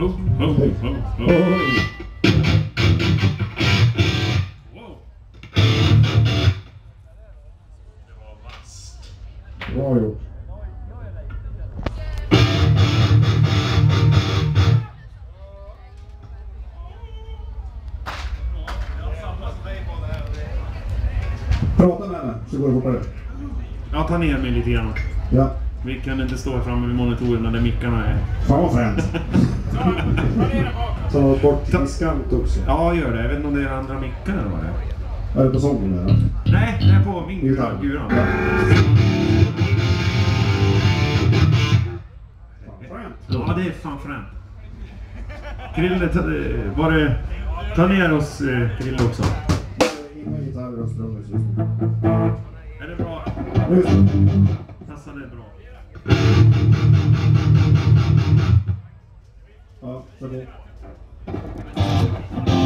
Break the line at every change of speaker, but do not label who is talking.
Oj. Oj.
Wow. Det var vasst.
Bra gjort. Prata med henne så går det fortare.
Ja, ta ner mig lite grann.
Ja.
Vi kan inte stå här framme vid monitorerna där mickarna är.
Fan vad fränt. Ta bort diskant också.
Ja, gör det. Jag vet inte om det är andra mickar eller vad det är.
Är det på sången där?
Nej, det är på min
Gitarr.
gura.
Ja.
Ja, det är fan fränt. Krille, ta, eh, var det... Ta ner oss eh, Krille också.
Just nu.
Är det bra? Passar det bra?
for a.